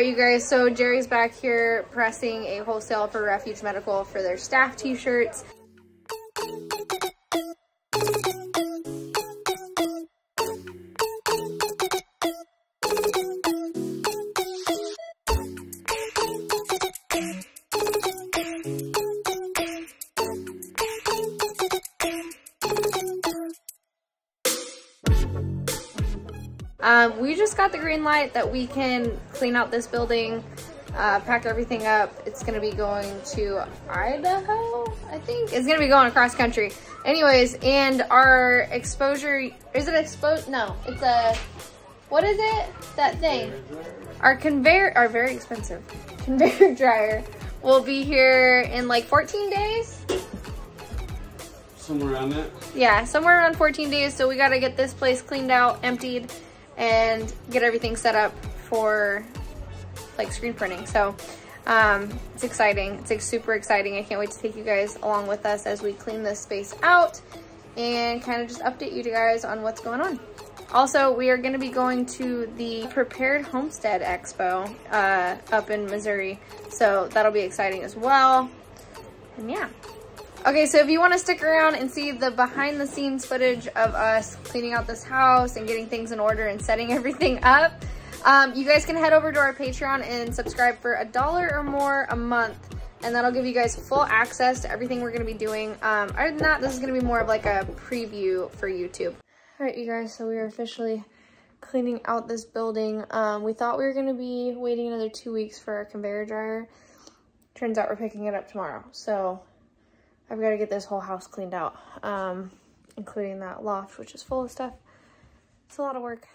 you guys, so Jerry's back here pressing a wholesale for Refuge Medical for their staff t-shirts. Um, we just got the green light that we can clean out this building, uh, pack everything up. It's gonna be going to Idaho, I think. It's gonna be going across country. Anyways, and our exposure, is it exposed? No, it's a, what is it? That thing. Our conveyor, our very expensive conveyor dryer will be here in like 14 days. Somewhere around that. Yeah, somewhere around 14 days. So we gotta get this place cleaned out, emptied, and get everything set up for like screen printing. So um, it's exciting. It's like, super exciting. I can't wait to take you guys along with us as we clean this space out and kind of just update you guys on what's going on. Also, we are going to be going to the Prepared Homestead Expo uh, up in Missouri. So that'll be exciting as well. And yeah. Okay, so if you want to stick around and see the behind the scenes footage of us cleaning out this house and getting things in order and setting everything up, um, you guys can head over to our Patreon and subscribe for a dollar or more a month. And that'll give you guys full access to everything we're going to be doing. Um, other than that, this is going to be more of like a preview for YouTube. All right, you guys, so we are officially cleaning out this building. Um, we thought we were going to be waiting another two weeks for our conveyor dryer. Turns out we're picking it up tomorrow. So I've got to get this whole house cleaned out, um, including that loft, which is full of stuff. It's a lot of work.